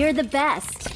We're the best.